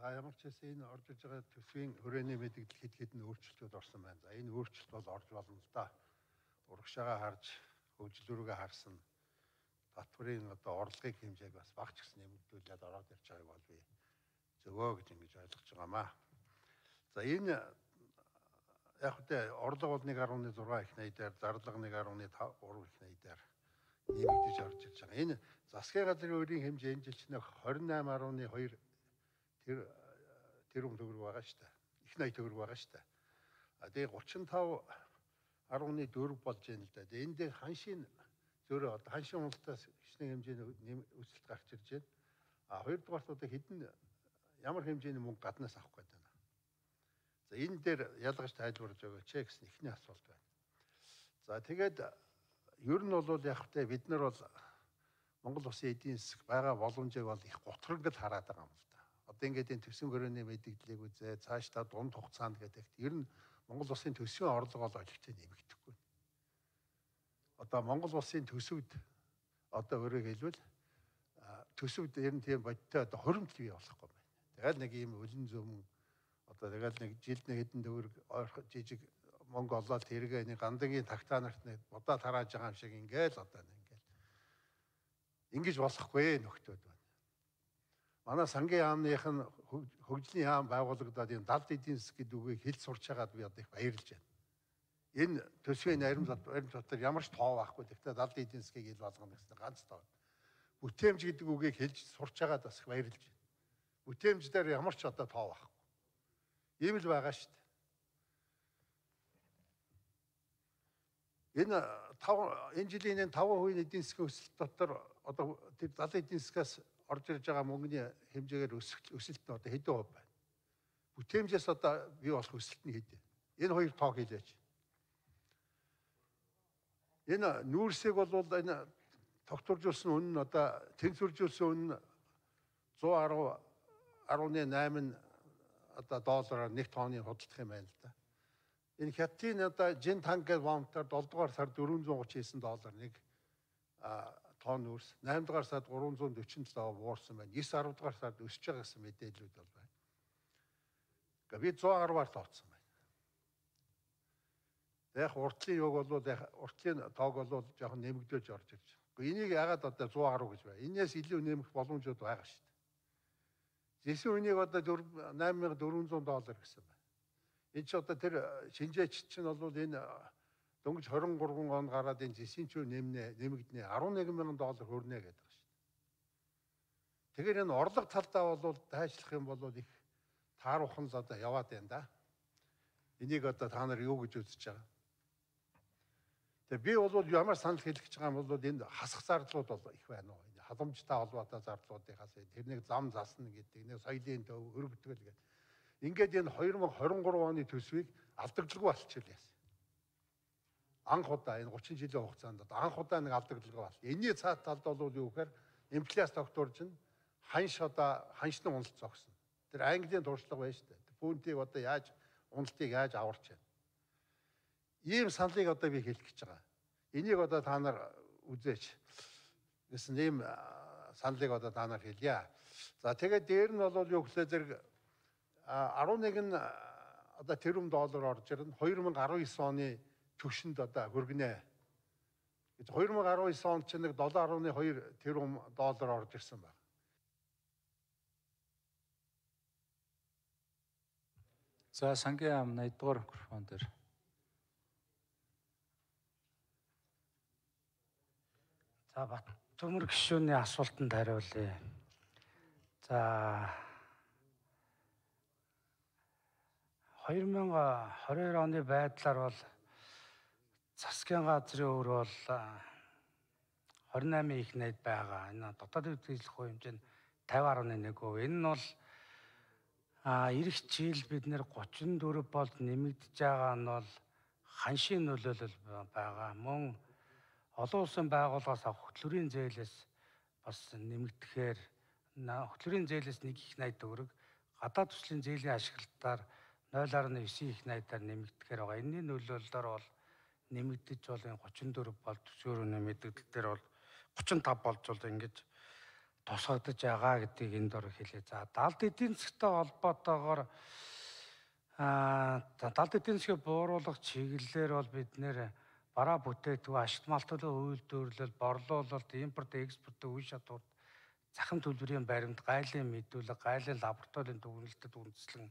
За ямар ч хэсэг энэ орж иж байгаа төсвийн хүрээний мэдээлэл хэд хэдэн өөрчлөлтүүд орсон байна. За энэ өөрчлөлт бол орж болно л да. Урагшаага харж хөгжлөрөөгөө харсан татврын одоо орлогын хэмжээг бас багч гэсэн нэмэгдүүлээд ороод ирж байгааг бол би зөвөө гэж ингэж ойлгож байгаамаа. За энэ яг хөтэ орлого бол 1.6 их найдаар, зарлага 1.5 3 их найдаар нэмэгдэж орж ирж байгаа. Энэ засгийн газрын өрийн хэмжээ энэ жил чинь 28.2 тэр тэрүүн төгрөг байгаа шүү дээ. Их 80 төгрөг байгаа шүү дээ. А тэгээ 35.4 болж байна л да. Тэгээ энэ дээр ханшийн зөөрөө одоо ханшийн уналтаас хичнээн хэмжээний өсөлт гарч ирж байна. А хоёрдугаарт одоо хэдэн ямар хэмжээний мөнгө гаднаас авах гээд байна. За энэ дээр ялгаж тайлбарж өгөөч гэсэн ихний асуулт байна. За тэгээд ер нь бол яг хөтэ бид нар бол Монгол Улсын эдийн засаг байгаа боломжийг бол их готрогд хараад байгаа юм л. Одоо ингээд энэ төсвийн хөрөөний мэдээллийг үзээ цаашдаа дунд хугацаанд гэдэг ер нь Монгол Улсын төсвийн орлого бол олигтой нэмэгдэхгүй. Одоо Монгол Улсын төсөвд одоо өөрөөр хэлбэл төсөвд ер нь тийм бодтой одоо хоримт бий болохгүй байна. Тэгэл нэг ийм өлөн зөмөн одоо тэгэл нэг жилд нэг хэдэн төгрөг жижиг мөнгө олоод тэргээ нэг гандагийн тагтаа нарт нэг будаа тарааж байгаа юм шиг ингээл одоо ингээл ингэж болохгүй нөхдөд. Манай сангийн яамных нь хөгжлийн яам байгуулагдаад энэ далд эдийн засаг гэдэг үгийг хэлж сурч байгаад би одоо их баярлж байна. Энэ төсвийн нарийн баримт дотор ямар ч тоо байхгүй. Гэхдээ далд эдийн засгийг ил болгоно гэсэн ганц тоо. Бүтээмж гэдэг үгийг хэлж сурч байгаад бас их баярлж байна. Бүтээмж дээр ямар ч одоо тоо байхгүй. Ийм л байгаа шүү дээ. Энэ 5 энэ жилийн энэ 5% эдийн засгийн өсөлт дотор одоо тэр 70 эдийн засгаас орж ирж байгаа мөнгөний хэмжээгээр өсөлт нь одоо хэдэн хувь байна? Бүтээмжээс одоо бий болох өсөлт нь хэдэ? Энэ хоёр тоог хэлээч. Энэ нүүрсийг бол энэ тогтворжуулсан үнэ нь одоо тэнцвэржүүлсэн үнэ 110 11.8 одоо доллараар нэг тонны худалдах юм байна л да. Энэ хятадын одоо жин танк вамтаар 7 дугаар сар 439 доллар нэг тонн үрс, 8 дугаар сард 347 буурсан байна. 9 10 дугаар сард өсөж байгаа гэсэн мэдээлүүд бол байна. Гэхдээ би 110-аар тооцсон байна. Яг уртлын юг бол яг уртлын тоог бол жоохон нэмэгдэж орж ирж байна. Гэхдээ энийг ягаад одоо 110 гэж байна? Энээс илүү нэмэх боломжууд байгаа шүү дээ. Зэсийн үнийг одоо 8400 доллар гэсэн байна. Энэ ч одоо тэр шинжээч чинь бол энэ дөнгөж 23 он гараад энэ зэсийн чүү нэмнэ нэмэгднэ 11 мянган доллар хөрнэ гэдэг ба шүү. Тэгэхээр энэ орлого талдаа бол дайшлах юм бол их тааруулхан л одоо яваад байна да. Энийг одоо та нар юу гэж үзэж байгаа? Тэгээ би бол ямар санал хэлэх гэж байгаа юм бол энэ хасах зардлууд бол их байна уу? Халамжтай холбоотой зардлуудынхаас тэрнийг зам засна гэдэг, нэг соёлын төв, өр бүтгэл гэдэг Ингээд энэ 2023 оны төсвийг алдагдлгүй болчихлоо яасан. Анх удаа энэ 30 жилийн хугацаанд анх удаа нэг алдагдлага бол. Энийний цаат талд бол юу гэхээр инфляц тогтворж нь ханш одоо ханшны уналт зогсно. Тэр Английн туршлага байна шүү дээ. Пүнтийг одоо яаж уналтыг яаж аварч байна. Ийм саналыг одоо би хэлэх гэж байгаа. Энийг одоо та нар үзээч. гэсэн ийм саналыг одоо та нар хэлье. За тэгээд дээр нь бол юу гэхлээр зэрэг 11 нь одоо тэрбум доллар орж ирнэ. 2019 оны төвшөнд одоо хүргэнэ. гэж 2019 онд ч нэг 7.2 тэрбум доллар орж ирсэн байна. За сангийн ам 80 дугаар микрофон дээр. За Бат төмөр гишүүний асуултанд хариулъя. За 2022 оны байдлаар бол засгийн газрын өр бол 28 их найд байгаа. Энэ дотоод үйлчлэх хэмжээ нь 50.1%. Энэ нь бол а эх жил бид нэр 34 болд нэмэгдэж байгаа нь бол ханшийн нөлөөлөл байгаа. Мөн олон улсын байгууллагаас авах хөтлөрийн зээлээс бас нэмэгдэхээр хөтлөрийн зээлээс нэг их найд төгрөг гадаад төслийн зээлийн ашиглалтаар 0.9 их найдаар нэмэгдэхээр байгаа. Энэний нөлөөллөөр бол нэмэгдэж бол 34 бол төсөөрөө нэмэгдэл дээр бол 35 болж бол ингэж тусгагдж байгаа гэдгийг энд дор хэлье. За далд эдийн засгтай холбоотойгоор аа далд эдийн засгийг бууруулах чиглэлээр бол бид нэр бараа бүтээтгүү ашигт малтын үйлдвэрлэл, борлуулалт, импорт, экспорт, үе шатууд захын төлбөрийн баримт, гайлын мэдүүлэг, гайлын лабораторийн дүгнэлтэд үндэслэн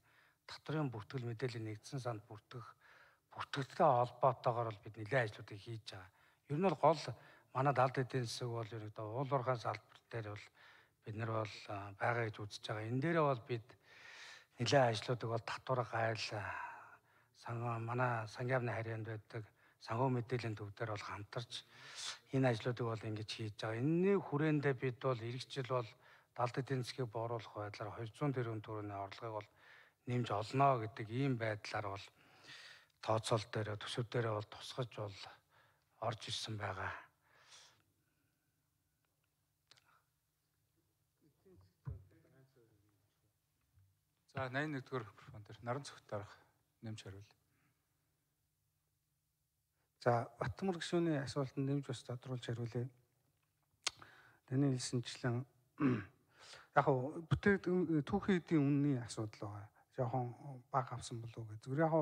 татврын бүртгэл мэдээлэл нэгдсэн санд бүртгэх бүртгэгдтэй холбоотойгоор бол бид нэлээд ажлуудыг хийж байгаа. Ер нь бол гол манай далд эдийн засаг бол ерөөдөө уул уурхайн салбар дээр бол бид нар бол байгаа гэж үзэж байгаа. Энэ дээрээ бол бид нэлээд ажлуудыг бол татвар гайл сан манай сангаавны харьяанд байдаг санхүү мэдээллийн төв дээр бол хамтарч энэ ажлуудыг бол ингэж хийж байгаа. Энэний хүрээндээ бид бол эх жил бол далд эдийн засгийг бооруулах байдлаар 200 тэрбум төгрөгийн орлогыг бол нэмж олно гэдэг ийм байдлаар бол тооцоол дээр төсөв дээр бол тусгаж бол орж ирсэн байгаа. За 81-р микрофон дээр наран цогт дарах нэмж хариул. За Батмөр гишүүний асуултанд нэмж бас тодруулж хариулъя. Таны хэлсэнчлэн яг хөө бүтээгд түүхийн эдийн үнний асуудал байгаа. Жохон бага авсан болов гэх. Зүгээр яг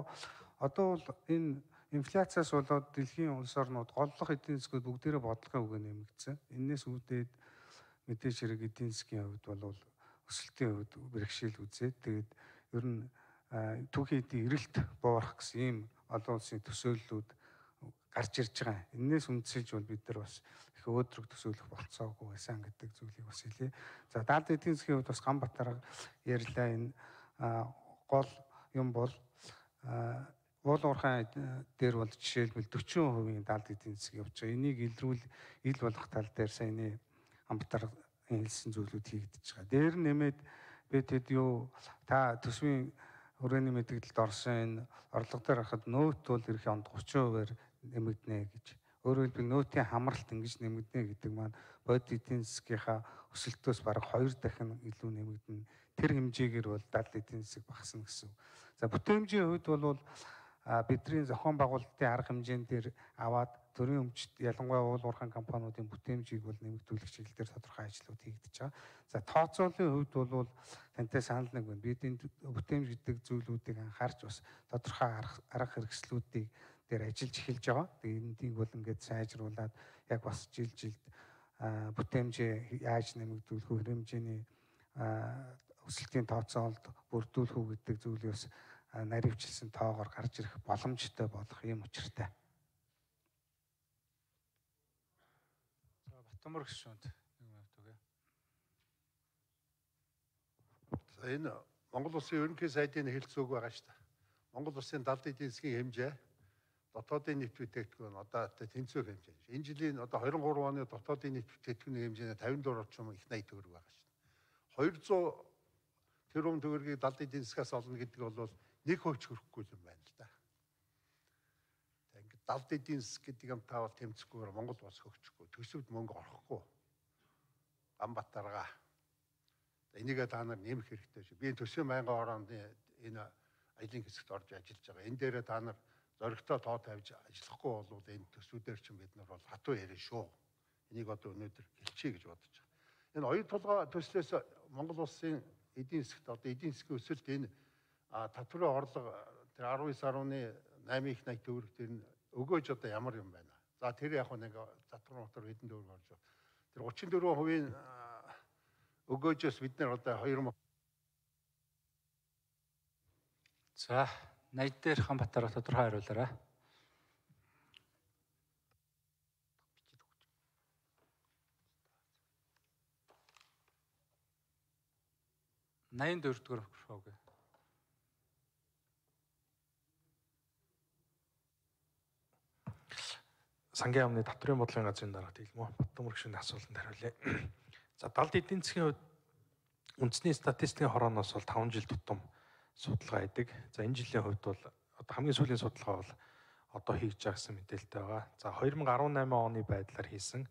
одоо бол энэ инфляциас болоод дэлхийн улс орнууд голлох эдийн засгууд бүгдээрээ бодлогын үгээ нэмэгдсэн. Энээс үүдээд мэдээж хэрэг эдийн засгийн хувьд бол өсөлтийн хувьд бэрхшээл үзээд тэгээд ер нь түүхийн эдийн эрэлт буурах гэсэн ийм олон улсын төсөөллүүд гарч ирж байгаа. Энээс үндсэлж бол бид нар бас их өөдрөг төсөөлөх болцоогүй байсан гэдэг зүйлийг бас хэлье. За даалт эдийн засгийн хувьд бас Ганбатар ярьлаа энэ гол юм бол уул уурхай дээр бол жишээлбэл 40% даалт эдийн засаг явж байгаа. Энийг илрүүл ил болох тал дээр саяны Ганбатар хэлсэн зүйлүүд хийгдэж байгаа. Дээр нэмээд бид хэд юу та төсвийн хүрээний мэдээлэлд орсон энэ орлого дээр харахад нөөт бол ирэх онд 30%-аар нэмэгдэнэ гэж. Өөрөөр хэлбэл нөөтийн хамралт ингэж нэмэгдэнэ гэдэг маань бодит эдийн засгийнхаа өсөлтөөс бараг 2 дахин илүү нэмэгдэнэ. Тэр хэмжээгээр бол дал эдийн засаг багасна гэсэн. За бүтээмжийн хувьд бол бидний зохион байгуулалтын арга хэмжээнд дээр аваад төрийн өмчт ялангуяа уул уурхайн компаниудын бүтээмжийг бол нэмэгдүүлэх чиглэлээр тодорхой ажлууд хийгдэж байгаа. За тооцоолын хувьд бол тантай санал нэг байна. Бид энэ бүтээмж гэдэг зүйлүүдийг анхаарч бас тодорхой арга хэрэгслүүдийг дээр ажиллаж эхэлж байгаа. Тэгээ эндийг бол ингээд сайжруулад яг бас жил жилд бүтээмжээ яаж нэмэгдүүлэх вэ хэмжээний өсөлтийн тооцоолд бүрдүүлэх үү гэдэг зүйлийг бас наривчилсан тоогоор гарч ирэх боломжтой болох юм учиртай. За Батмөр гишүүнд нэг минут үгүй. Энэ Монгол Улсын ерөнхий сайдын хэлцүүг байгаа шүү дээ. Монгол Улсын далд эдийн засгийн хэмжээ дотоодын нийт бүтээгдэхүүн одоо тэнцвэр хэмжээ. Энэ жилийн одоо 23 оны дотоодын нийт бүтээгдэхүүний хэмжээ 54 орчим их 80 төгрөг байгаа дээ. 200 тэрбум төгрөгийг далд эдийн засгаас олно гэдэг бол нэг хөвч хөрөхгүй юм байна л да. Тэг ингээд далд эдийн засаг гэдэг юм таавал тэмцэхгүйгээр Монгол бас хөгжихгүй, төсөвд мөнгө орохгүй. Амбатарга. Энийгээ та нар нэмэх хэрэгтэй шүү. Би төсвийн байнгын орооны энэ ажлын хэсэгт орж ажиллаж байгаа. Энэ дээрээ та нар зоригтой тоо тавьж ажиллахгүй бол энэ төсвүүдээр чинь бид нар бол хатуу ярина шүү. Энийг одоо өнөөдөр хэлчихье гэж бодож байгаа. Энэ оюу толгой төслөөс Монгол улсын эдийн засгт одоо эдийн засгийн өсөлт энэ татврын орлого тэр 19.8 их 80 төгрөг тэр нь өгөөж одоо ямар юм байна. За тэр яг нэг татвар мотор хэдэн төгрөг орж байна. Тэр 34% өгөөжөөс бид нар одоо 2 За 80 дээр Ханбатар тодорхой хариулаарай. Найн дөрөвдүгээр микрофон үгүй. сангийн яамны татврын бодлогын газрын дарга хэлмүү Баттам мөрөгшөний асуултанд хариулъя. За далд эдийн засгийн хувьд үндэсний статистикийн хорооноос бол 5 жил тутам судалгаа хийдэг. За энэ жилийн хувьд бол одоо хамгийн сүүлийн судалгаа бол одоо хийж байгаа гэсэн мэдээлэлтэй байгаа. За 2018 оны байдлаар хийсэн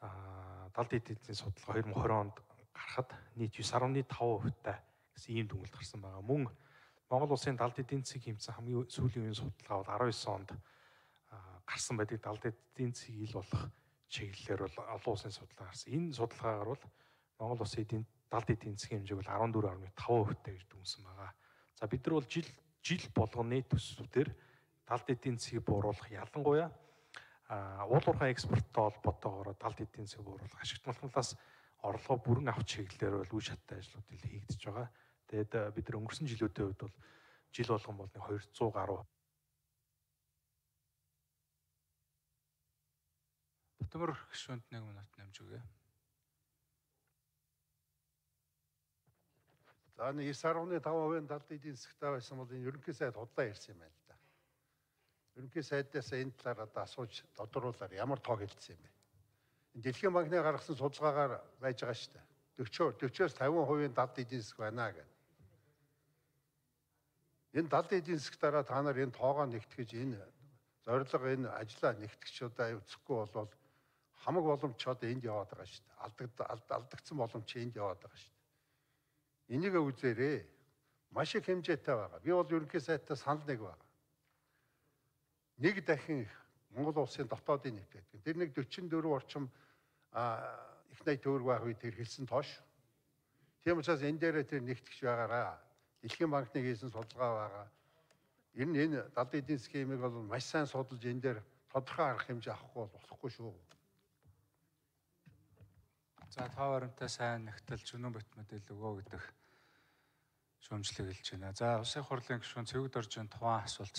аа далд эдийн засгийн судалгаа 2020 онд гарахад нийт 9.5% таа гэсэн ийм дүгнэлт гарсан байгаа. Мөн Монгол улсын далд эдийн засгийн хэмжээ хамгийн сүүлийн үеийн судалгаа бол 19 онд гарсан байдаг далд эдийн засгийг ил болох чиглэлээр бол олон улсын судалгаа гарсан. Энэ судалгаагаар бол Монгол улсын эдийн далд эдийн засгийн хэмжээг бол 14.5%тэй гэж дүнсэн байгаа. За бид нар бол жил жил болгоны төслүүдээр далд эдийн засгийг бууруулах ялангуяа уул уурхай экспорттой холбоотойгоор далд эдийн засгийг бууруулах ашигт малмалаас орлогоо бүрэн авч чиглэлээр бол үе шаттай ажлууд ил хийгдэж байгаа. Тэгээд бид нар өнгөрсөн жилүүдийн хувьд бол жил болгон бол нэг 200 гаруй Батмөр гишүүнд 1 минут нэмж өгье. За нэг 9.5% далд эдийн засгтай байсан бол энэ ерөнхий сайд худлаа ярьсан юм байна л да. Ерөнхий сайдаас энэ талаар одоо асууж тодруулаар ямар тоог хэлсэн юм бэ? Энэ Дэлхийн банкны гаргасан судалгаагаар байж байгаа шүү дээ. 40 40-оос 50% далд эдийн засаг байна гэдэг. Энэ далд эдийн засаг дараа та нар энэ тоогоо нэгтгэж энэ зорилго энэ ажлаа нэгтгэгчудаа үзэхгүй болвол хамаг боломж одоо энд яваад байгаа шүү дээ. Алдагд алдагдсан боломж энд яваад байгаа шүү дээ. Энийг үзээрэй. Маш их хэмжээтэй байгаа. Би бол ерөнхий сайтаа санал нэг байгаа. Нэг дахин Монгол улсын дотоодын нефт гэдэг. Тэр нэг 44 орчим их найт төгрөг байх үед тэр хэлсэн тоош. Тийм учраас энэ дээр тэр нэгтгэж байгаараа. Дэлхийн банкны хийсэн судалгаа байгаа. Ер нь энэ далд эдийн засгийн хэмиг бол маш сайн судалж энэ дээр тодорхой арга хэмжээ авахгүй бол болохгүй шүү. За тав баримтаа сайн нэгтэл зүнэн бот мэдээлэл өгөө гэдэг шүүмжлэг хэлж байна. За улсын хурлын гишүүн цэвэг доржийн тухайн асуулт